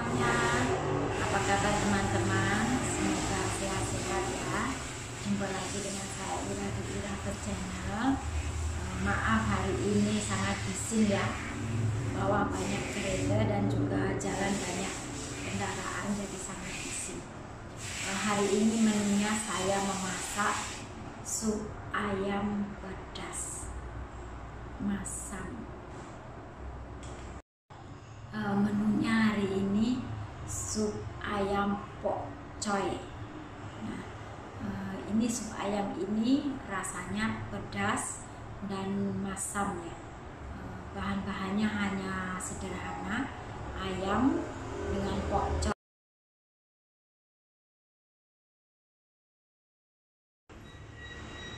semuanya Apa kabar teman-teman? Semoga sehat-sehat ya. Jumpa lagi dengan saya Ira di Ira Channel. Eh, Maaf hari ini sangat bising ya. Bawa banyak kereta dan juga jalan banyak kendaraan Jadi sangat bising. Eh, Hari ini menunya saya memasak Sup ayam pedas. Masam Eh, menunya hari ini sup ayam pok coy. Nah, eh, ini sup ayam ini rasanya pedas dan masam ya. Eh, bahan-bahannya hanya sederhana, ayam dengan pok coy.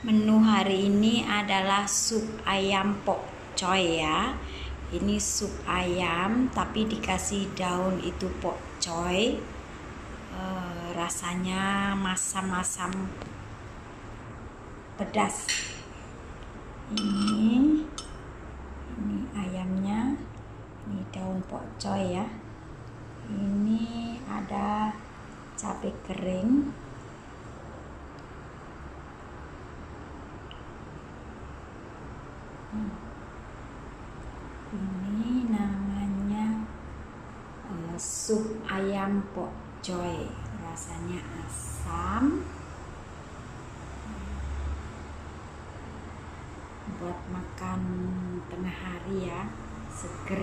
Menu hari ini adalah sup ayam pok coy ya. Ini sup ayam tapi dikasih daun itu pok coy. Eh, rasanya masam-masam pedas. Ini ini ayamnya. Ini daun pok coy ya. Ini ada cabai kering. Ini namanya eh, sup ayam pok coy. Rasanya asam. Buat makan tengah hari ya, seger.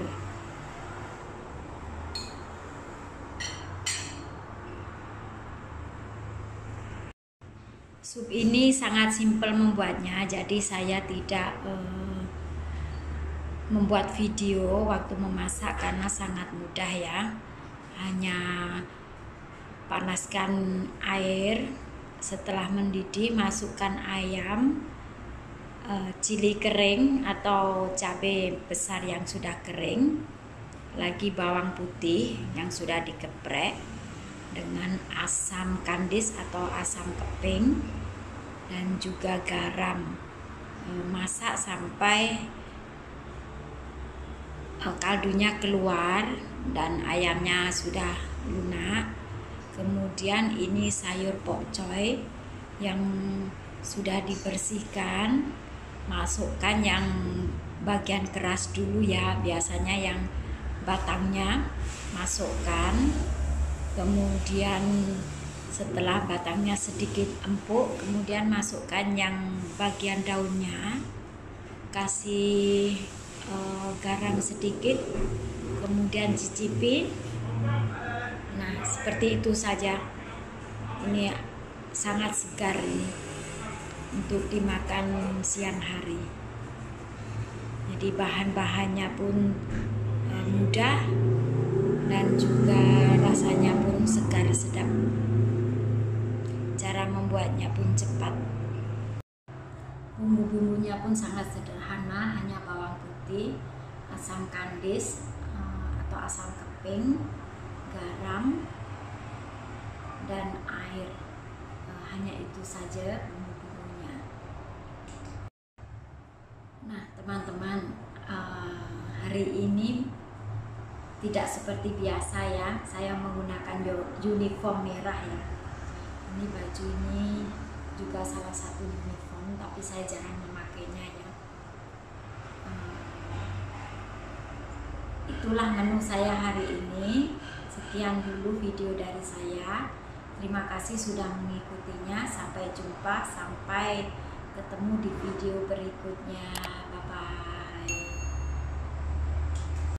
Sup ini sangat simpel membuatnya, jadi saya tidak eh, membuat video waktu memasak karena sangat mudah ya. Hanya panaskan air, setelah mendidih masukkan ayam, eh, cili kering atau cabai besar yang sudah kering, lagi bawang putih yang sudah dikeprek dengan asam kandis atau asam keping dan juga garam. Eh, Masak sampai kaldunya keluar dan ayamnya sudah lunak. Kemudian ini sayur pokcoy yang sudah dibersihkan. Masukkan yang bagian keras dulu ya, biasanya yang batangnya masukkan. Kemudian setelah batangnya sedikit empuk, kemudian masukkan yang bagian daunnya. Kasih eh, garam sedikit, kemudian cicipi. Nah, seperti itu saja. Ini sangat segar ini untuk dimakan siang hari. Jadi bahan-bahannya pun eh, mudah dan juga rasanya pun segar sedap. Cara membuatnya pun cepat. Bumbu-bumbunya pun sangat sederhana, hanya bawang putih, asam kandis eh, atau asam keping, garam, dan air. Eh, Hanya itu saja bumbu-bumbunya. Nah, teman-teman, eh, hari ini tidak seperti biasa ya. Saya menggunakan uniform merah ya. Ini baju ini juga salah satu uniform, tapi saya jarang memakainya ya. Eh, Itulah menu saya hari ini. Sekian dulu video dari saya. Terima kasih sudah mengikutinya. Sampai jumpa, sampai ketemu di video berikutnya. Bye bye.